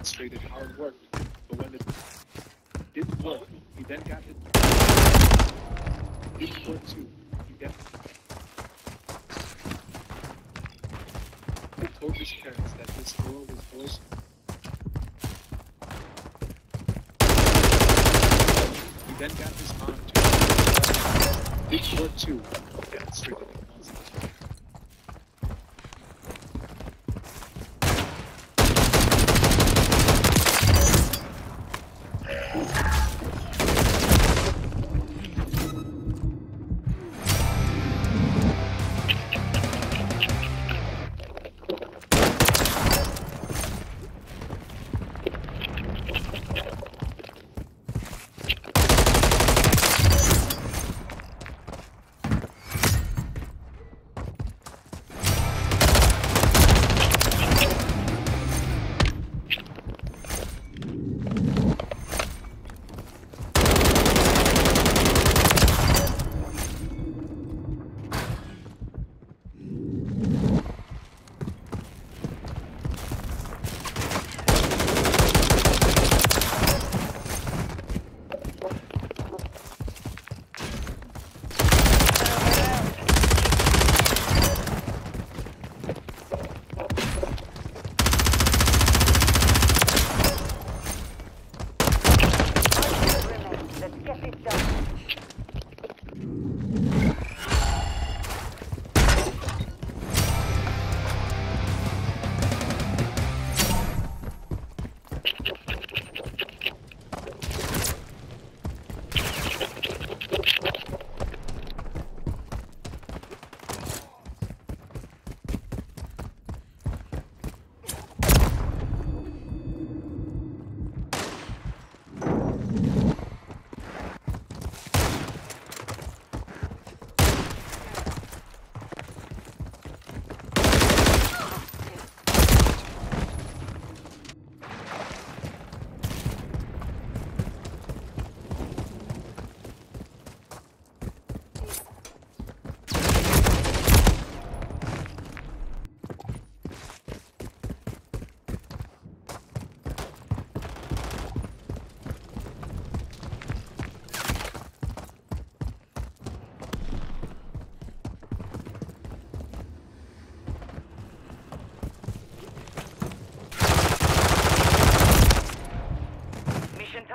demonstrated how it worked. But when it didn't work, he then got it. Didn't work too. He then he told his parents that this girl was voiced. He then got his mom to didn't work too. Demonstrated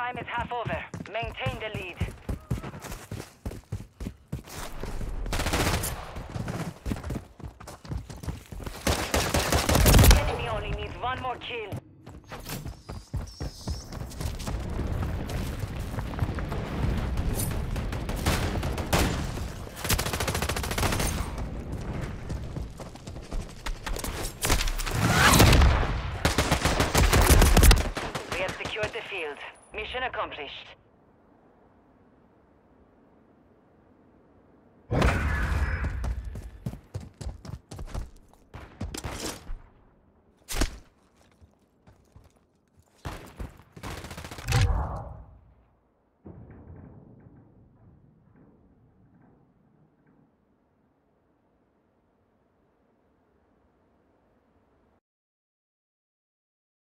time is half over. Maintain the lead. Enemy only needs one more kill. We have secured the field. Mission accomplished.